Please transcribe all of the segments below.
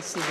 Спасибо,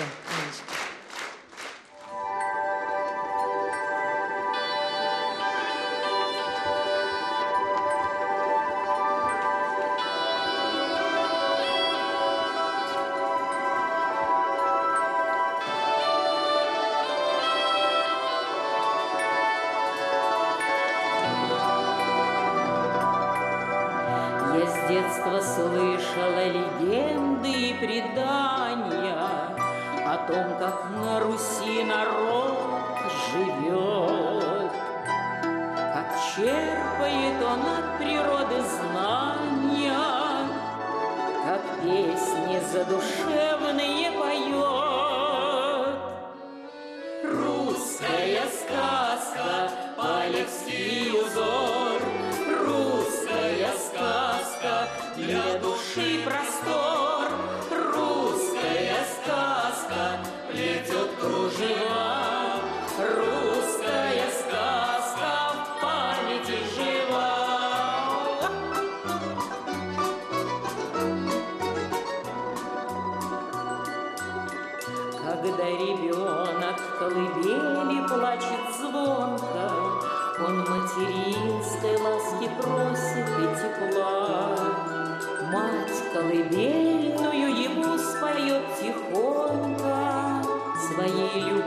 задушевные поет. Русская сказка, Алексей колыбельную ему споет тихонько, Своей любовью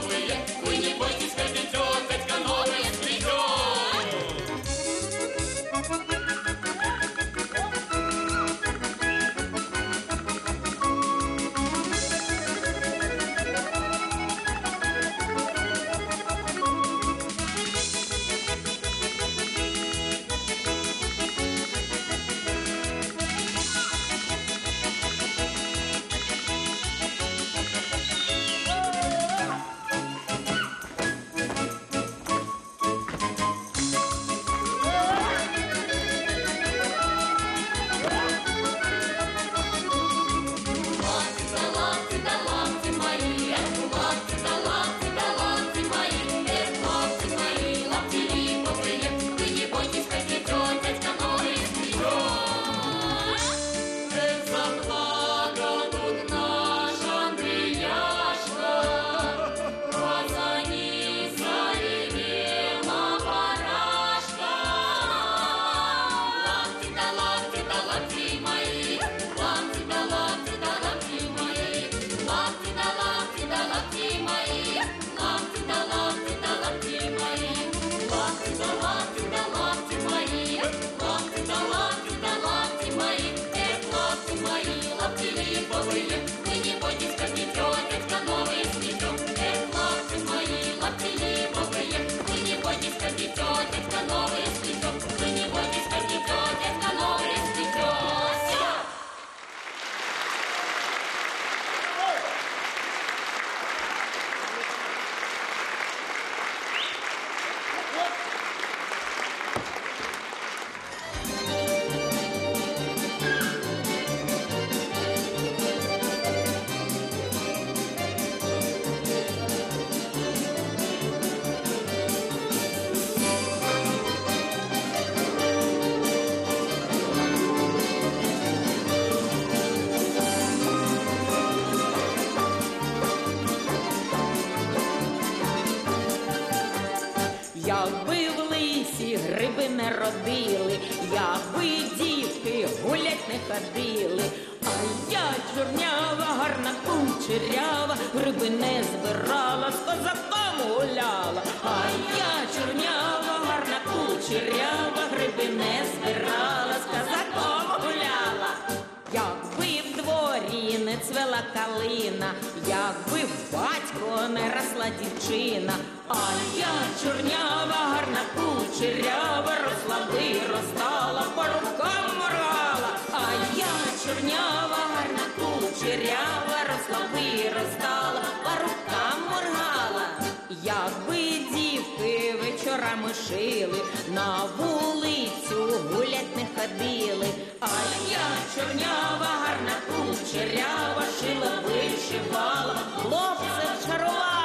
Yeah. Ходили. А я чорнява, гарна кучерява, гриби не збирала, з козаком гуляла. А я чорнява, гарна кучерява, гриби не збирала, з козаком гуляла. Якби в дворі не цвела калина, якби в батько не росла дівчина, а я чорнява, гарна кучерява, росла би, ростала, по рукам чорнява, гарна кучерява, росла би, ростала, по рукам моргала. Якби дівки вечорами шили, на вулицю гулять не ходили, а я чорнява, гарна кучерява, шила вишивала, хлопців чарувала.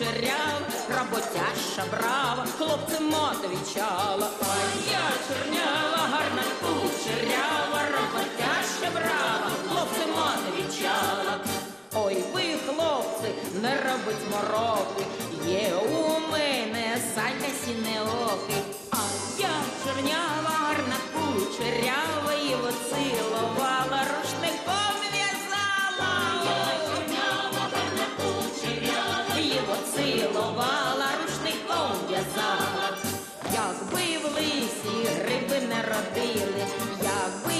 Кучерява, роботяща брава, хлопцем отвічала, а я чорнява, гарна кучерява, роботяща брава, хлопцем отвічала. Ой, ви, хлопці, не робить мороки, є у мене Санька сінеокий, а я чорнява, гарна кучерява, його цілувала, рушником цілувала, рушником в'язала. Якби в лисі гриби не родили, якби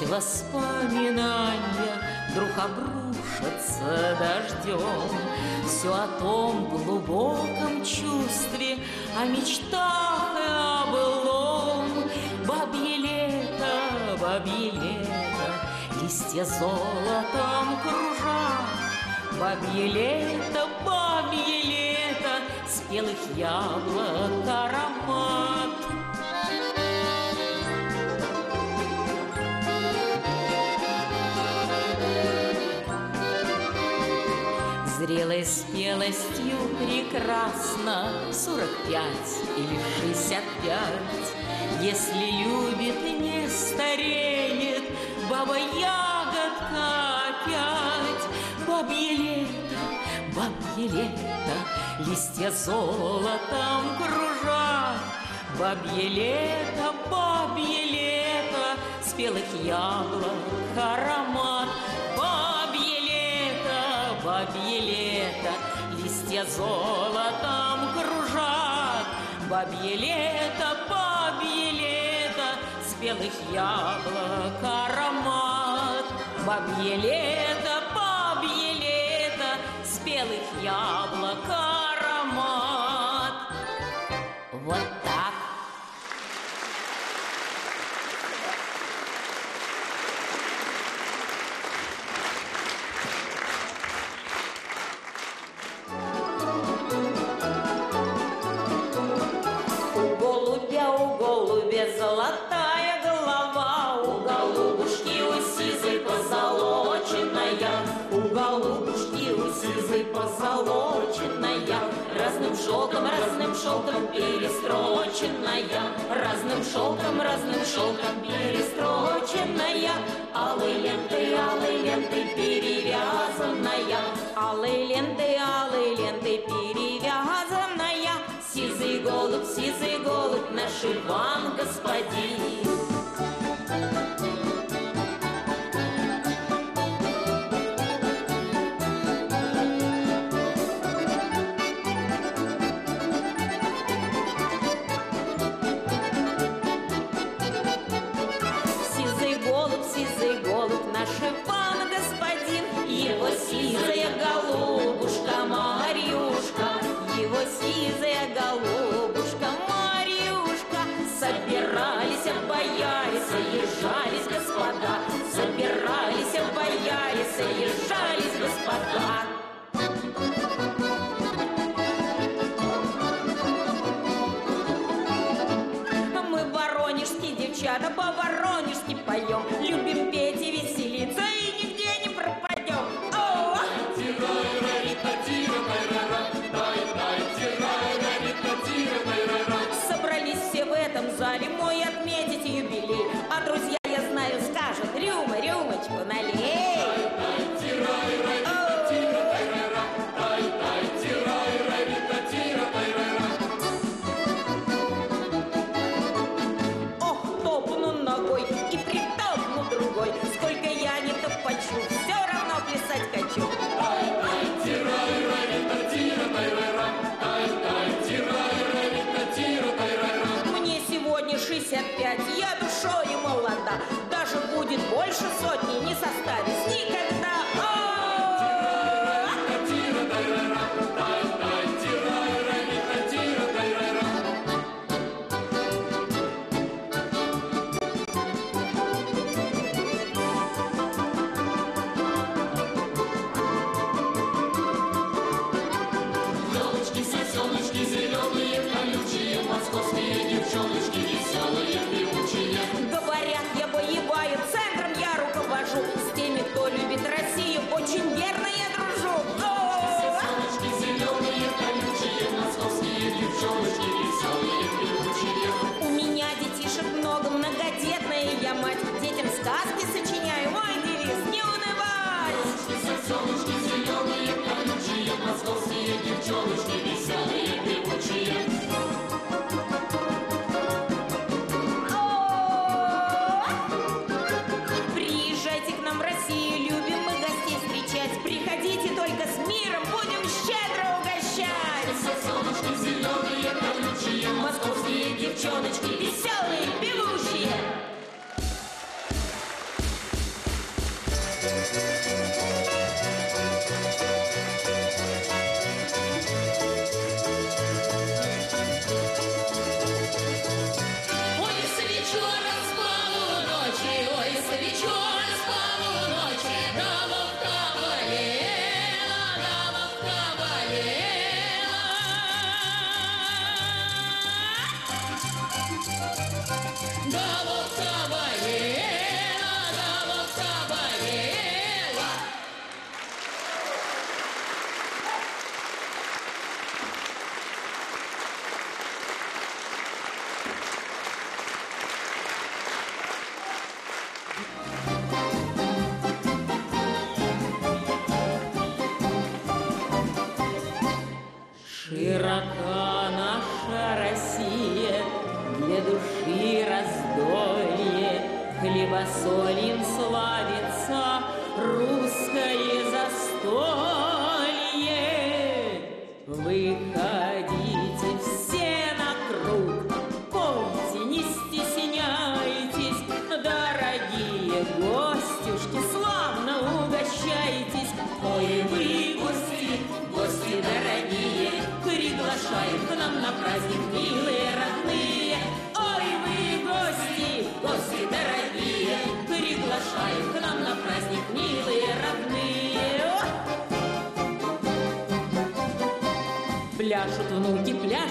опять воспоминания Вдруг обрушатся дождем. Все о том глубоком чувстве О мечтах и о былом. Бабье лето, бабье лето Листья золотом кружат Бабье лето, бабье лето Спелых яблок аромат Зрелой спелостью прекрасно Сорок пять или шестьдесят пять. Если любит, не стареет Баба ягодка опять. Бабье лето, бабье лето Листья золотом кружат Бабье лето, бабье лето, спелых яблок аромат. Бабье лето, листья золотом кружат. Бабье лето, бабье лето, спелых яблок аромат. Бабье лето, бабье лето, спелых яблок аромат. Позолоченная, Разным шелком, разным шелком перестроченная, Разным шелком, разным шелком перестроченная, Алой лентой, алой лентой перевязанная, Алой лентой, алой лентой перевязанная, Сизый голубь, сизый голубь, наш Иван господин. Заезжались господа, Собирались, бояре, заезжались господа. Мы воронежские девчата по-воронежски поем Любим петь и веселиться и нигде не пропадем О! Собрались все в этом зале Malê. больше сотни не составит.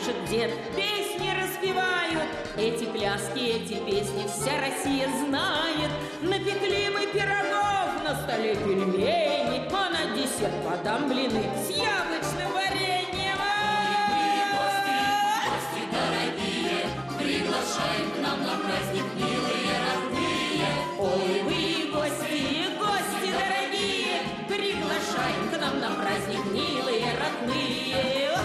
Пляшет дед, песни распевают. Эти пляски, эти песни вся Россия знает. Напекли мы пирогов, на столе пельмени, а на десерт подам блины с яблочным вареньем. Гости дорогие, приглашаем к нам на праздник милые родные. Ой, вы гости, гости дорогие, приглашаем к нам на праздник милые родные.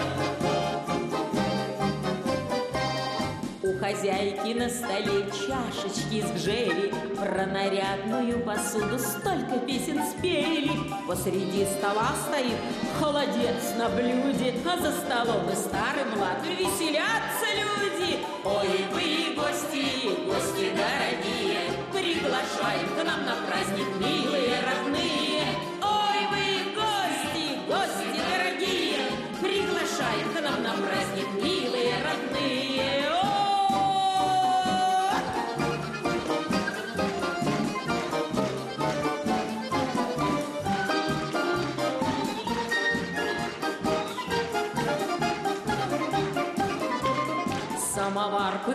Хозяйки на столе чашечки с гжели. Про нарядную посуду столько песен спели. Посреди стола стоит холодец на блюде. А за столом и старый млад веселятся люди. Ой, вы гости, гости дорогие Приглашаем к нам на праздник милые родные. Ой, вы гости, гости дорогие Приглашаем к нам на праздник милые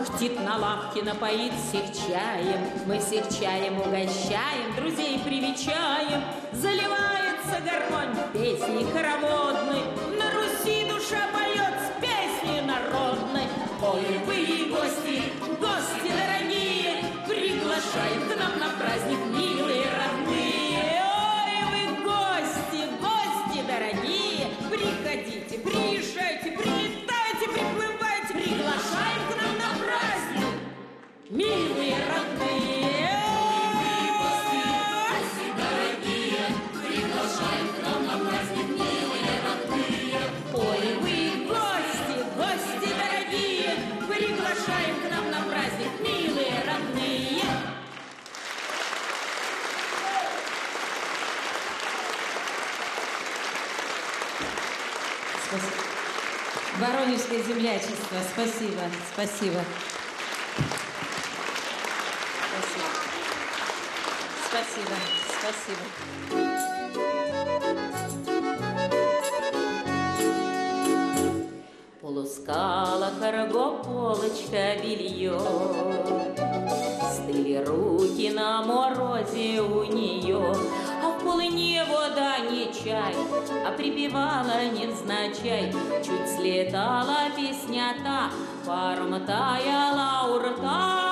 пыхтит на лавке, напоит всех чаем. Мы всех чаем угощаем, друзей привечаем. Заливается гармонь песни хороводной. На Руси душа поет с песни народной. Ой, вы гости, гости дорогие, приглашаем к нам на праздник милые родные. Воронежское землячество. Спасибо, спасибо. Спасибо. Полускала карго, полочка, белье Стыли руки на морозе у нее А в полыне вода не чай А припевала невзначай Чуть слетала песня та Паром таяла у рта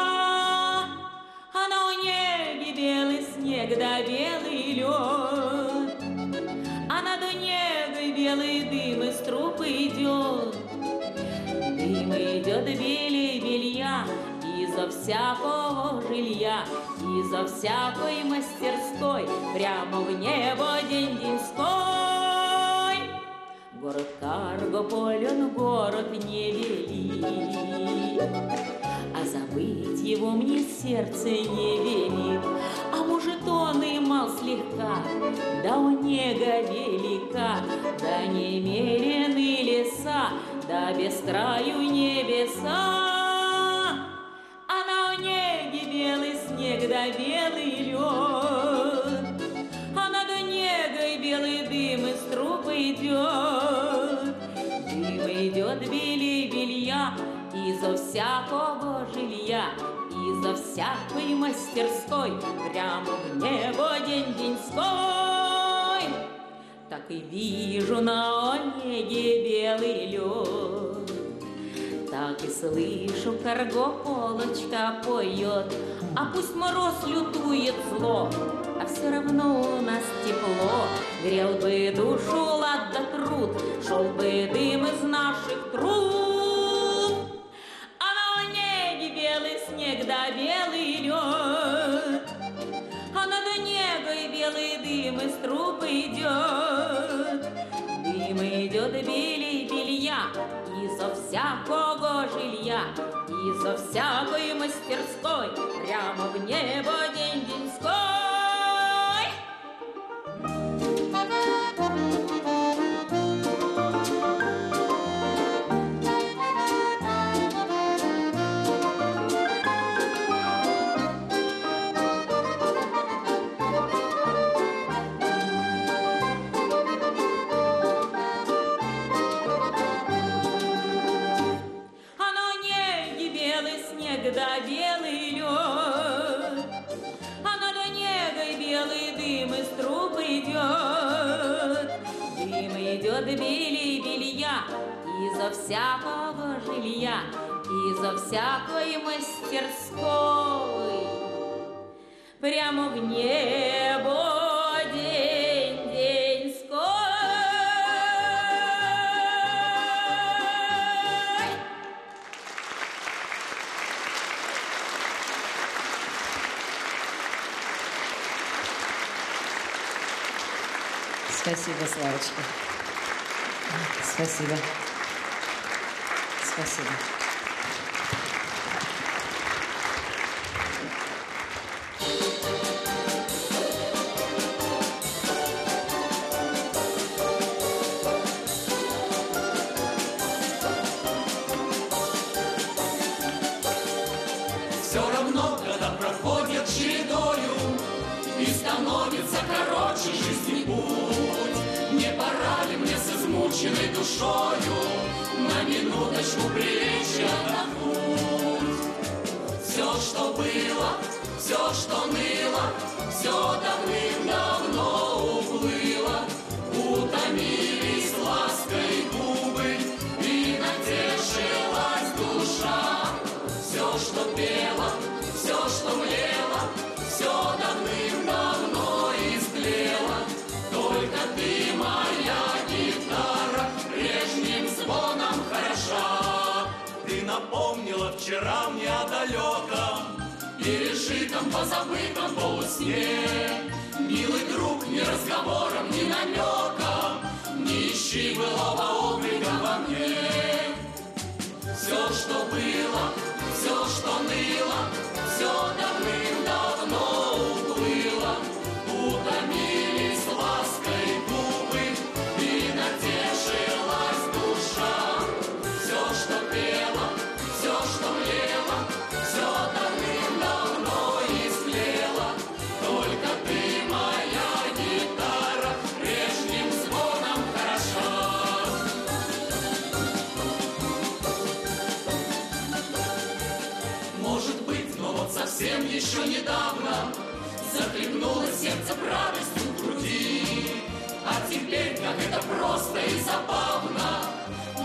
идет. Дым идет белее белья изо всякого жилья, изо всякой мастерской, прямо в небо день деньской. Город Карго полен, город не велик, а забыть его мне сердце не велит. Может, он и мал слегка, да у нега велика, да немерены леса, да без краю небеса. А на неге белый снег да белый лед, а над негой белый дым из труб идет. Дым идет белей белья изо всякого жилья, изо всякой мастерской, прямо в небо день деньской. Так и вижу на онеге белый лед, так и слышу, карго полочка поет, А пусть мороз лютует зло, А все равно у нас тепло. Грел бы душу лад да труд, Шел бы дым из наших труб. Неге белый белый лед, А над негой белый дым из трубы идет. Дым идет белей белья изо всякого жилья, изо всякой мастерской, прямо в небо день белый снег да белый лед. Оно до негой белый дым из труб идет. Дым идет белей белья изо всякого жилья, изо всякой мастерской. Прямо в небо Спасибо, Славочка. Спасибо. Спасибо. Все, что ныло Все давным-давно уплыло Утомились лаской губы И натешилась душа все, что пело, все, что млело, все давным-давно истлело. Только ты, моя гитара, прежним звоном хороша. Ты напомнила вчера мне о далеком, пережитом, позабытом полусне. Милый друг, ни разговором, ни намеком, не ищи былого облика во мне. Все, что было, все, что ныло, все давным-давно Захлебнулось сердце радостью в груди. А теперь, как это просто и забавно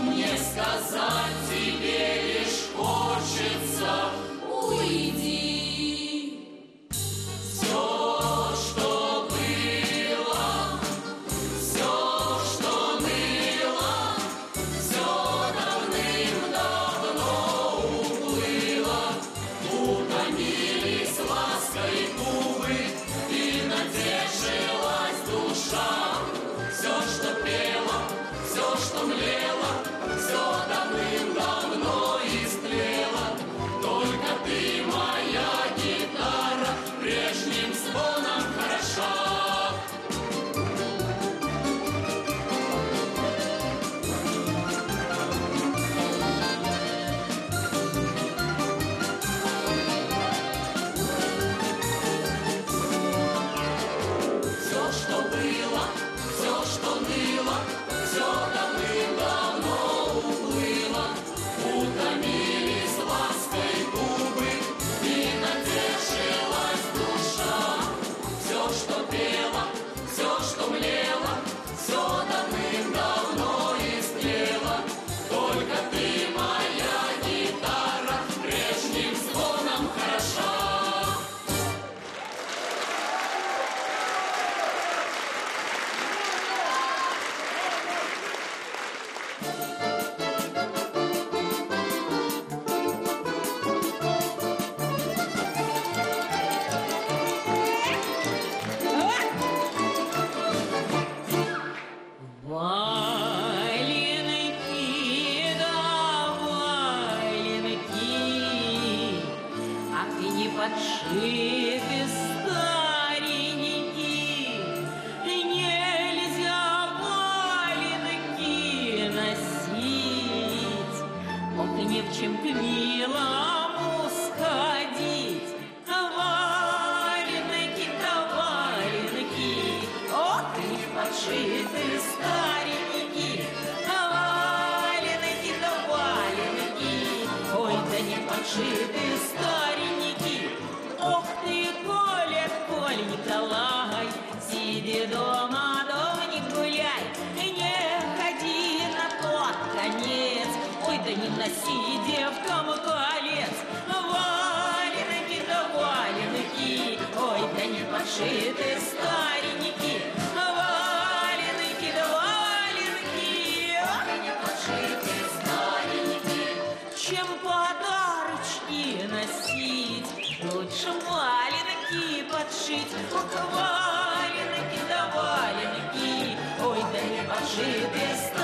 Мне сказать домой, да не носи девкам колец. Валенки да валенки, ой, да не пошиты стареньки. Валенки да валенки, да не пошиты стареньки. Чем подарочки носить, лучше валенки подшить. Ох, валенки да валенки, ой, да не пошиты старенькие.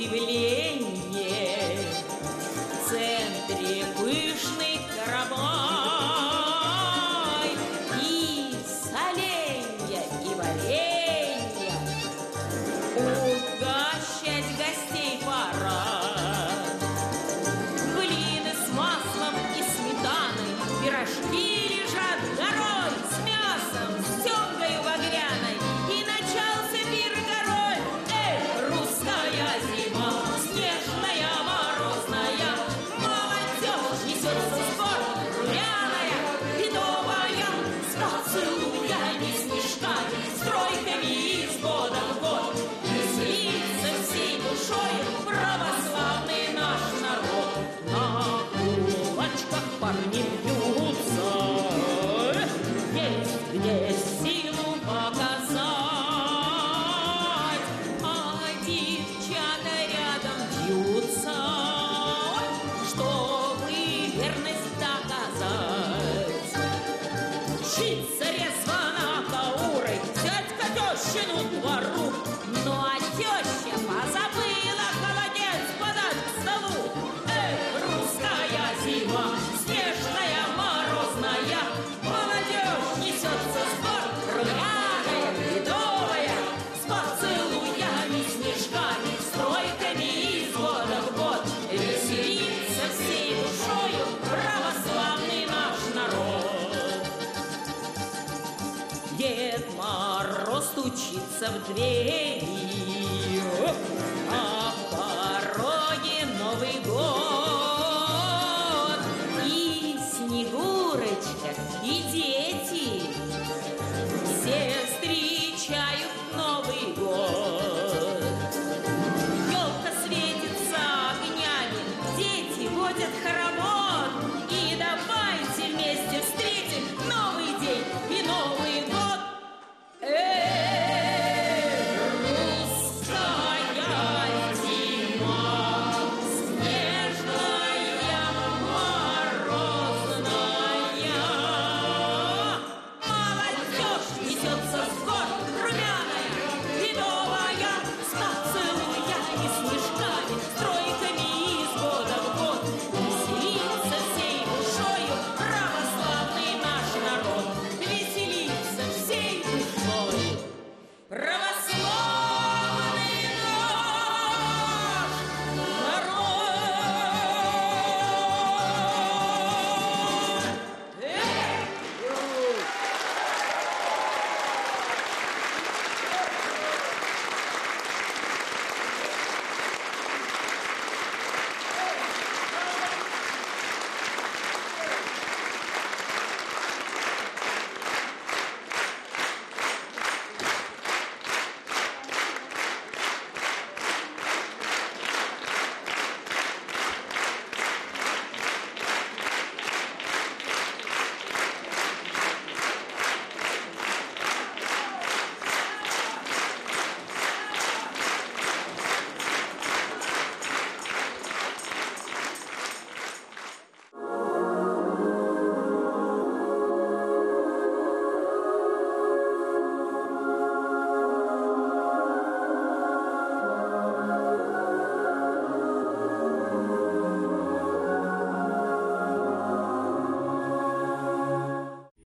You will leave. today.